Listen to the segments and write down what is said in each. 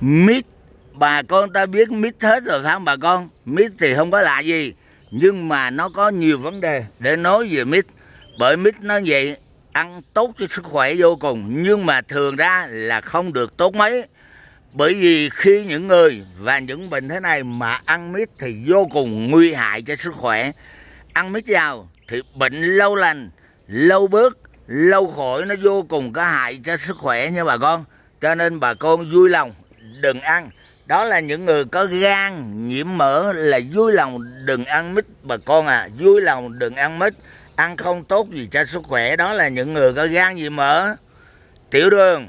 mít, bà con ta biết mít hết rồi phải không bà con? Mít thì không có lạ gì, nhưng mà nó có nhiều vấn đề để nói về mít. Bởi mít nó vậy, ăn tốt cho sức khỏe vô cùng, nhưng mà thường ra là không được tốt mấy. Bởi vì khi những người và những bệnh thế này mà ăn mít thì vô cùng nguy hại cho sức khỏe. Ăn mít vào thì bệnh lâu lành, lâu bớt, lâu khỏi nó vô cùng có hại cho sức khỏe nha bà con. Cho nên bà con vui lòng đừng ăn. Đó là những người có gan nhiễm mỡ là vui lòng đừng ăn mít. Bà con à vui lòng đừng ăn mít. Ăn không tốt gì cho sức khỏe. Đó là những người có gan nhiễm mỡ. Tiểu đường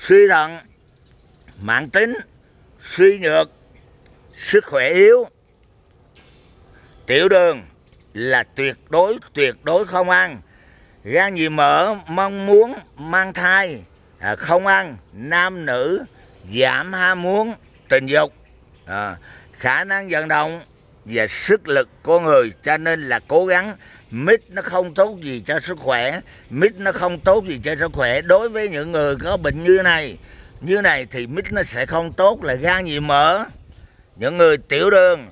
suy thận mạng tính suy nhược sức khỏe yếu. Tiểu đường là tuyệt đối tuyệt đối không ăn. Gan nhiễm mỡ mong muốn mang thai. À, không ăn nam nữ giảm ham muốn tình dục. À, khả năng vận động và sức lực của người cho nên là cố gắng. Mít nó không tốt gì cho sức khỏe mít nó không tốt gì cho sức khỏe. Đối với những người có bệnh như này như này thì mít nó sẽ không tốt là gan nhiễm mỡ. Những người tiểu đường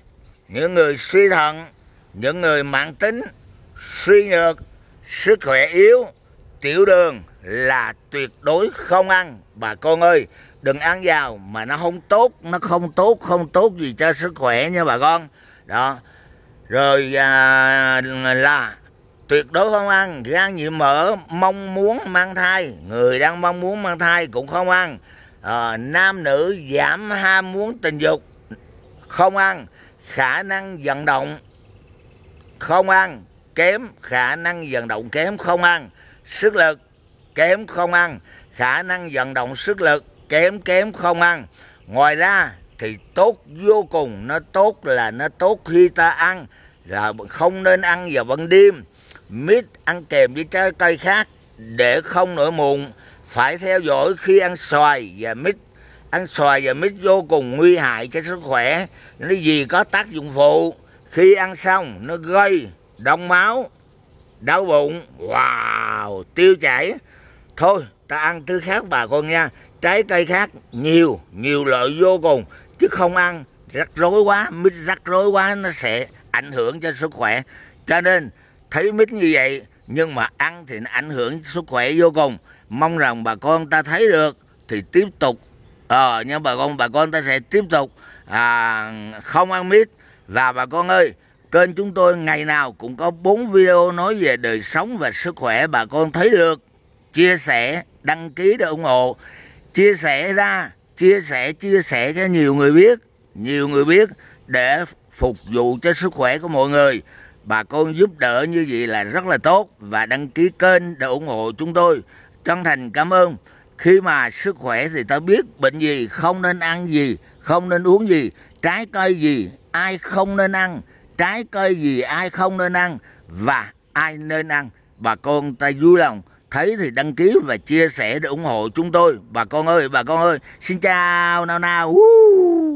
những người suy thận những người mạng tính suy nhược sức khỏe yếu tiểu đường là tuyệt đối không ăn. Bà con ơi đừng ăn vào mà nó không tốt nó không tốt không tốt gì cho sức khỏe nha bà con. Đó. Rồi à, là tuyệt đối không ăn. Gan nhiễm mỡ mong muốn mang thai. Người đang mong muốn mang thai cũng không ăn. À, nam nữ giảm ham muốn tình dục không ăn. Khả năng vận động không ăn. Kém khả năng vận động kém không ăn. Sức lực kém không ăn. Khả năng vận động sức lực kém kém không ăn. Ngoài ra thì tốt vô cùng, nó tốt là nó tốt khi ta ăn, là không nên ăn vào ban đêm. Mít ăn kèm với trái cây khác để không nổi mụn. Phải theo dõi khi ăn xoài và mít. Ăn xoài và mít vô cùng nguy hại cho sức khỏe. Nó gì có tác dụng phụ? Khi ăn xong, nó gây đông máu, đau bụng. Wow, tiêu chảy. Thôi ta ăn thứ khác bà con nha. Trái cây khác nhiều nhiều loại vô cùng. Chứ không ăn rắc rối quá mít rắc rối quá nó sẽ ảnh hưởng cho sức khỏe. Cho nên thấy mít như vậy nhưng mà ăn thì nó ảnh hưởng sức khỏe vô cùng. Mong rằng bà con ta thấy được thì tiếp tục ờ à, nhưng bà con bà con ta sẽ tiếp tục à, không ăn mít. Và bà con ơi kênh chúng tôi ngày nào cũng có bốn video nói về đời sống và sức khỏe bà con thấy được chia sẻ, đăng ký để ủng hộ. Chia sẻ ra, chia sẻ chia sẻ cho nhiều người biết. Nhiều người biết để phục vụ cho sức khỏe của mọi người. Bà con giúp đỡ như vậy là rất là tốt và đăng ký kênh để ủng hộ chúng tôi. Chân thành cảm ơn. Khi mà sức khỏe thì ta biết bệnh gì, không nên ăn gì, không nên uống gì. Trái cây gì, ai không nên ăn. Trái cây gì, ai không nên ăn. Và ai nên ăn. Bà con ta vui lòng thấy thì đăng ký và chia sẻ để ủng hộ chúng tôi bà con ơi, bà con ơi, xin chào, nào nào uh.